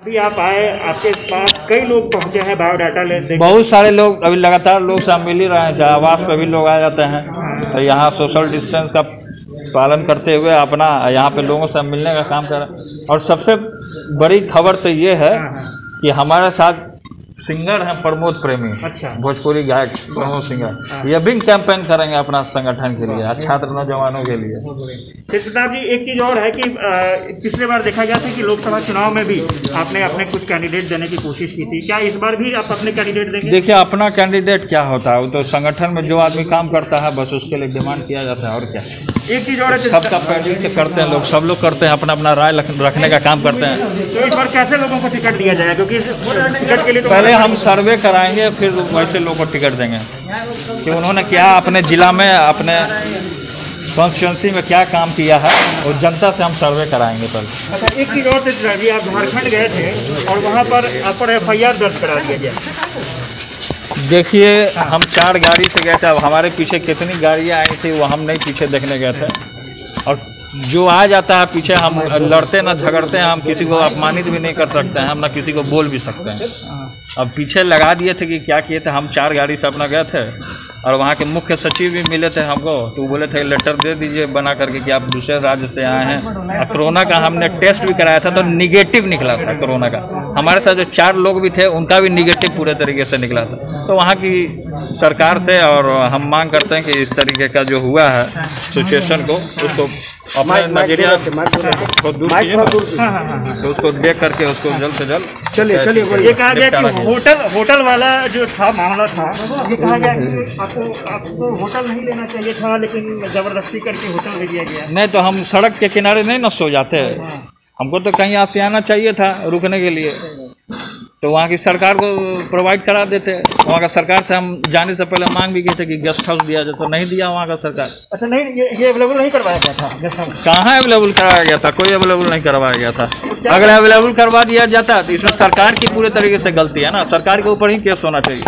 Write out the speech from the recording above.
अभी आप आए आपके पास कई लोग पहुँचे हैं बायोडाटा लेने बहुत सारे लोग अभी लगातार लोग सब मिल ही रहे हैं जहाँ आवास पर भी लोग आ जाते हैं। तो यहाँ सोशल डिस्टेंस का पालन करते हुए अपना यहाँ पे लोगों से मिलने का काम कर रहे हैं। और सबसे बड़ी खबर तो ये है। कि हमारे साथ सिंगर हैं प्रमोद प्रेमी। अच्छा। भोजपुरी गायक प्रमोद सिंगर। ये भी कैंपेन करेंगे अपना संगठन के लिए छात्र नौजवानों के लिए। सिद्धार्थ जी एक चीज़ और है कि पिछले बार देखा गया था कि लोकसभा चुनाव में भी आपने अपने कुछ कैंडिडेट देने की कोशिश की थी। क्या इस बार भी आप अपने कैंडिडेट देंगे? देखिए अपना कैंडिडेट क्या होता है? वो तो संगठन में जो आदमी काम करता है बस उसके लिए डिमांड किया जाता है और क्या? एक चीज़ और कि- सबका पैडिंग करते हैं लोग सब लोग करते हैं अपना अपना राय रखने का काम करते हैं। तो इस बार कैसे लोगों को टिकट दिया जाएगा क्योंकि टिकट के लिए तो पहले हम सर्वे कराएँगे फिर वैसे लोगों को टिकट देंगे। कि उन्होंने क्या अपने जिला में अपने कॉन्स्टिट्यूंसी में क्या काम किया है और जनता से हम सर्वे कराएँगे पहले। अच्छा एक चीज़ और आप झारखंड गए थे और वहाँ पर आप पर एफ़ दर्ज करा दिया गया। देखिए, हम चार गाड़ी से गए थे, अब हमारे पीछे कितनी गाड़ियाँ आई थी, वो हम नहीं पीछे देखने गए थे। और जो आ जाता है पीछे, हम लड़ते ना झगड़ते हैं, हम किसी को अपमानित भी नहीं कर सकते हैं, हम ना किसी को बोल भी सकते हैं। अब पीछे लगा दिए थे कि क्या किए थे, हम चार गाड़ी से अपना गए थे। और वहाँ के मुख्य सचिव भी मिले थे हमको तो बोले थे लेटर दे दीजिए बना करके कि आप दूसरे राज्य से आए हैं। और कोरोना का हमने टेस्ट भी कराया था तो निगेटिव निकला था कोरोना का। हमारे साथ जो चार लोग भी थे, उनका भी निगेटिव पूरे तरीके से निकला था। तो वहाँ की सरकार से और हम मांग करते हैं कि इस तरीके का जो हुआ है सिचुएशन को उसको अपने नज़रिया को दूर कीजिए। तो उसको देख करके उसको जल्द से जल्द चलिए चलिए ये कहा गया कि होटल होटल वाला जो था मामला था ये कहा गया कि आपको आपको होटल नहीं लेना चाहिए था लेकिन ज़बरदस्ती करके होटल ले दिया गया नहीं तो हम सड़क के किनारे नहीं ना सो जाते। हमको तो कहीं आसियाना चाहिए था रुकने के लिए। तो वहाँ की सरकार को प्रोवाइड करा देते वहाँ का सरकार से हम जाने से पहले मांग भी किए थे कि गेस्ट हाउस दिया जाए तो नहीं दिया वहाँ का सरकार। अच्छा नहीं ये ये अवेलेबल नहीं करवाया गया था गेस्ट हाउस कहाँ अवेलेबल कराया गया था? कोई अवेलेबल नहीं करवाया गया था। अगर अवेलेबल करवा दिया जाता तो इसमें सरकार की पूरे तरीके से गलती है ना। सरकार के ऊपर ही केस होना चाहिए।